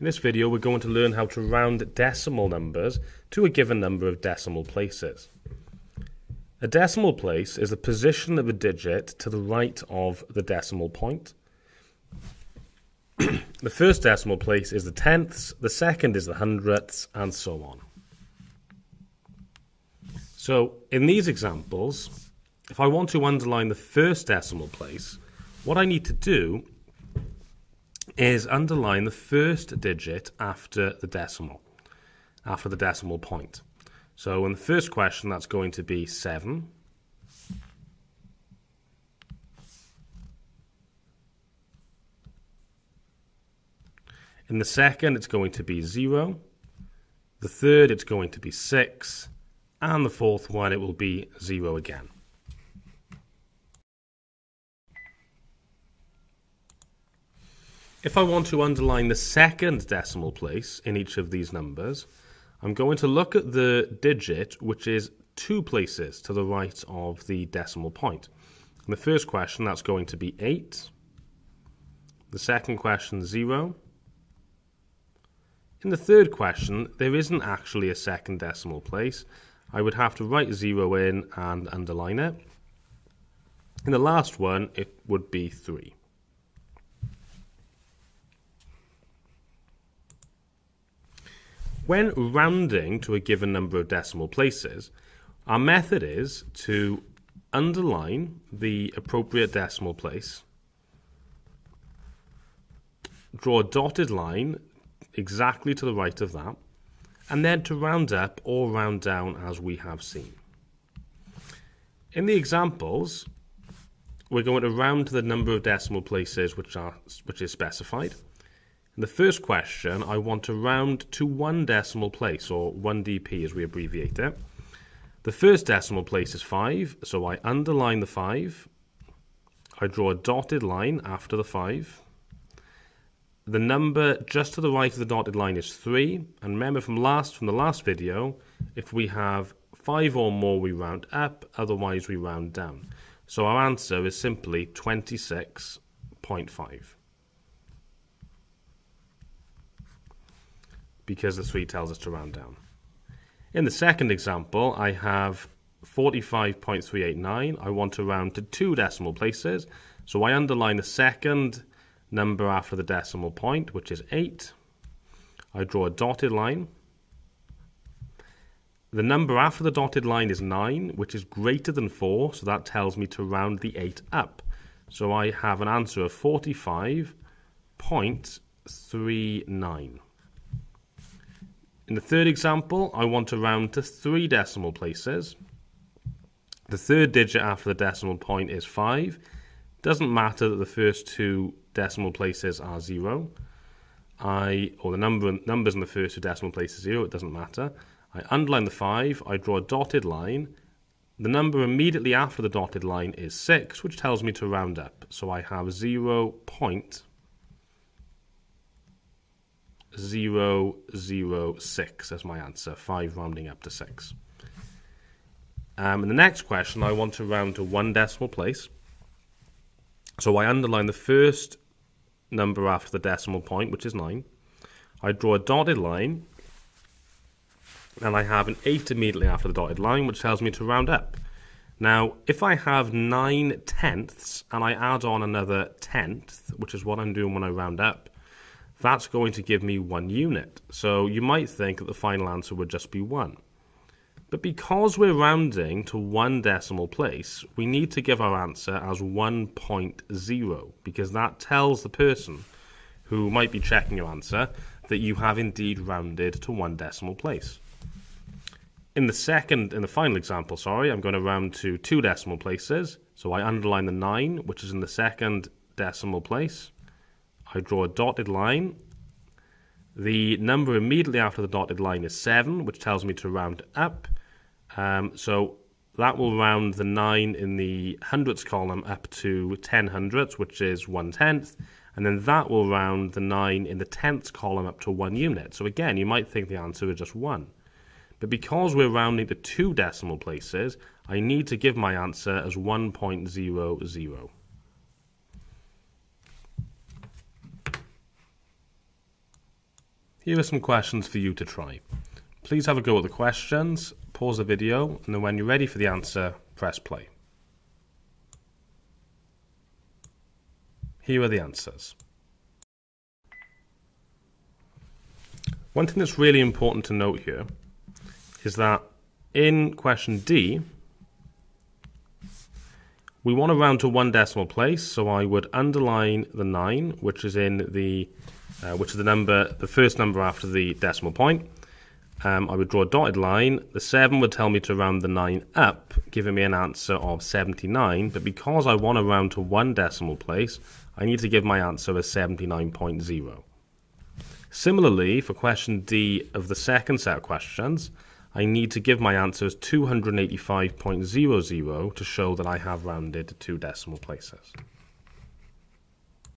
In this video, we're going to learn how to round decimal numbers to a given number of decimal places. A decimal place is the position of a digit to the right of the decimal point. the first decimal place is the tenths, the second is the hundredths, and so on. So, in these examples, if I want to underline the first decimal place, what I need to do is underline the first digit after the decimal, after the decimal point. So in the first question, that's going to be 7. In the second, it's going to be 0. The third, it's going to be 6. And the fourth one, it will be 0 again. If I want to underline the second decimal place in each of these numbers, I'm going to look at the digit which is two places to the right of the decimal point. In the first question, that's going to be 8. The second question, 0. In the third question, there isn't actually a second decimal place. I would have to write 0 in and underline it. In the last one, it would be 3. When rounding to a given number of decimal places, our method is to underline the appropriate decimal place, draw a dotted line exactly to the right of that, and then to round up or round down as we have seen. In the examples, we're going to round to the number of decimal places which are which is specified. The first question, I want to round to one decimal place, or 1dp as we abbreviate it. The first decimal place is 5, so I underline the 5. I draw a dotted line after the 5. The number just to the right of the dotted line is 3. And remember from last from the last video, if we have 5 or more, we round up, otherwise we round down. So our answer is simply 26.5. because the 3 tells us to round down. In the second example, I have 45.389. I want to round to two decimal places, so I underline the second number after the decimal point, which is 8. I draw a dotted line. The number after the dotted line is 9, which is greater than 4, so that tells me to round the 8 up. So I have an answer of 45.39. In the third example, I want to round to three decimal places. The third digit after the decimal point is 5. Doesn't matter that the first two decimal places are 0. I or the number numbers in the first two decimal places 0, it doesn't matter. I underline the 5, I draw a dotted line. The number immediately after the dotted line is 6, which tells me to round up. So I have 0. 006 as my answer, 5 rounding up to 6. Um, in the next question, I want to round to one decimal place. So I underline the first number after the decimal point, which is 9. I draw a dotted line, and I have an 8 immediately after the dotted line, which tells me to round up. Now, if I have 9 tenths and I add on another tenth, which is what I'm doing when I round up, that's going to give me one unit. So you might think that the final answer would just be 1. But because we're rounding to one decimal place, we need to give our answer as 1.0 because that tells the person who might be checking your answer that you have indeed rounded to one decimal place. In the second, in the final example, sorry, I'm going to round to two decimal places. So I underline the 9, which is in the second decimal place. I draw a dotted line. The number immediately after the dotted line is 7, which tells me to round up. Um, so that will round the 9 in the hundredths column up to 10 hundredths, which is 1 tenth. And then that will round the 9 in the tenths column up to 1 unit. So again, you might think the answer is just 1. But because we're rounding to two decimal places, I need to give my answer as 1.00. Here are some questions for you to try. Please have a go at the questions, pause the video, and then when you're ready for the answer, press play. Here are the answers. One thing that's really important to note here is that in question D, we want to round to one decimal place, so I would underline the 9, which is in the uh, which is the number, the first number after the decimal point. Um, I would draw a dotted line. The 7 would tell me to round the 9 up, giving me an answer of 79. But because I want to round to one decimal place, I need to give my answer as 79.0. Similarly, for question D of the second set of questions, I need to give my answer as 285.00 to show that I have rounded to two decimal places.